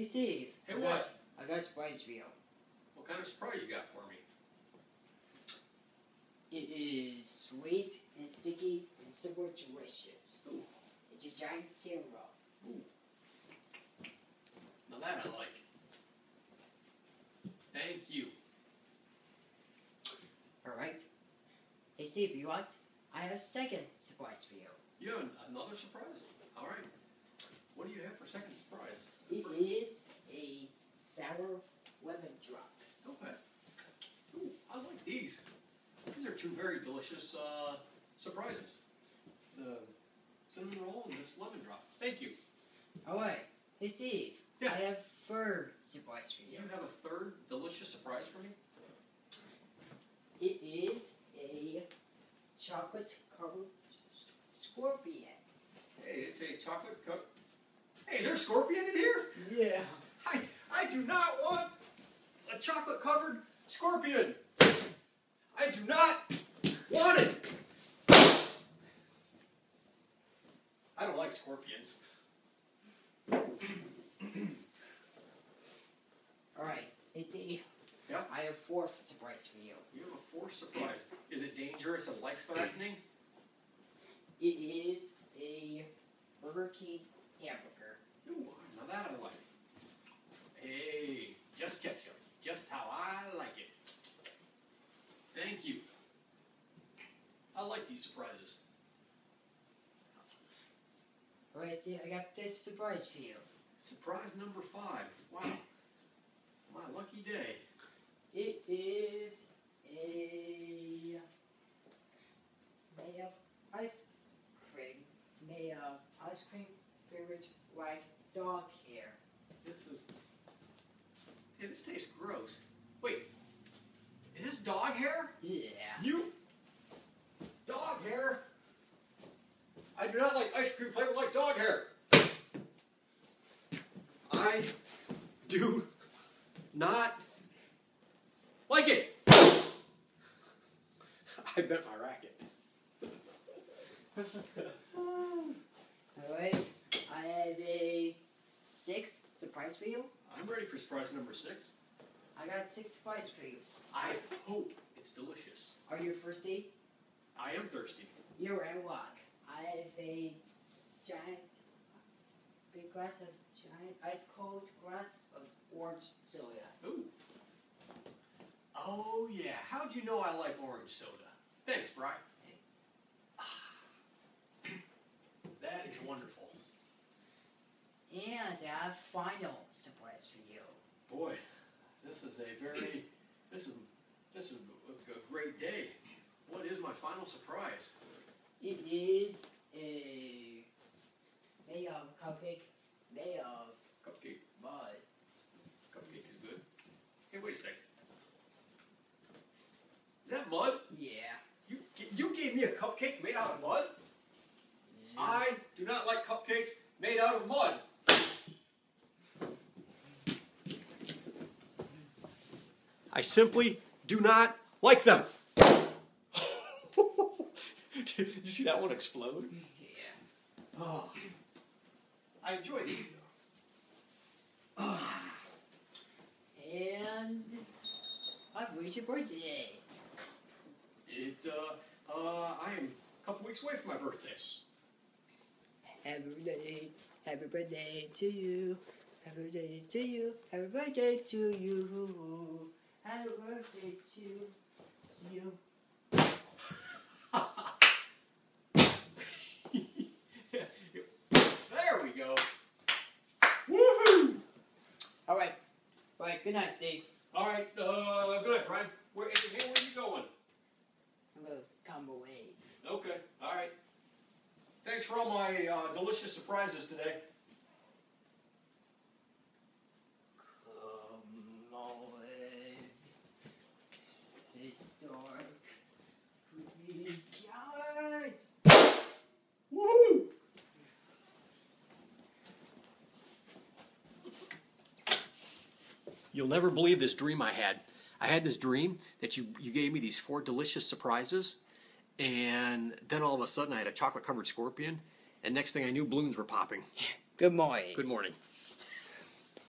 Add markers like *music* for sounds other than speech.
Hey Steve. Hey, I what? Got, I got a surprise for you. What kind of surprise you got for me? It is sweet and sticky and super delicious. Ooh. It's a giant syrup. Now that I like. Thank you. Alright. Hey Steve, you want? I have a second surprise for you. You have another surprise? All right. What do you have for second surprise? It is a sour lemon drop. Okay. Ooh, I like these. These are two very delicious uh, surprises. The cinnamon roll and this lemon drop. Thank you. Alright. Hey Steve. Yeah. I have third surprise for You you. have a third delicious surprise for me? It is a chocolate covered scorpion. Hey, it's a chocolate cup. Hey, is there a scorpion in here? Yeah. I, I do not want a chocolate covered scorpion. I do not want it. I don't like scorpions. Alright. Hey Steve. Yeah? I have four surprise for you. You have a fourth surprise. Is it dangerous and life threatening? It is a Burger King hamburger. That I like. Hey, just ketchup. Just how I like it. Thank you. I like these surprises. Alright, see, I got fifth surprise for you. Surprise number five. Wow. My lucky day. It is a made of ice cream, made of ice cream flavored like dog hair. This is. Hey, this tastes gross. Wait. Is this dog hair? Yeah. You. Dog hair? I do not like ice cream flavored like dog hair. I do not like it. *laughs* I bet my racket. *laughs* Alright, I sixth surprise for you. I'm ready for surprise number six. I got six surprise for you. I hope it's delicious. Are you thirsty? I am thirsty. You're at luck. I have a giant, big glass of giant ice cold glass of orange soda. Ooh. Oh yeah. How'd you know I like orange soda? Thanks, Bryan. That is wonderful. And final surprise for you. Boy, this is a very this is this is a, a great day. What is my final surprise? It is a made of cupcake, made of Cupcake. mud. Cupcake is good. Hey, wait a second. Is that mud? Yeah. You you gave me a cupcake made out of mud? I do not like cupcakes made out of mud. I simply do not like them. *laughs* Did you see that one explode? Yeah. Oh. I enjoy these though. And I've reached your birthday. It uh uh I am a couple weeks away from my birthday. Happy birthday, happy birthday to you. Happy birthday to you. Happy birthday to you. Happy birthday to you. *laughs* there we go. Woohoo! All right. All right. Good night, Steve. All right, uh, good night, Bryan. Where, hey, where are you going? I'm gonna come away. Okay, all right. Thanks for all my uh, delicious surprises today. Come away. It's dark. Pretty giant. Woohoo! You'll never believe this dream I had. I had this dream that you, you gave me these four delicious surprises, and then all of a sudden I had a chocolate covered scorpion, and next thing I knew, balloons were popping. Good morning. Good morning.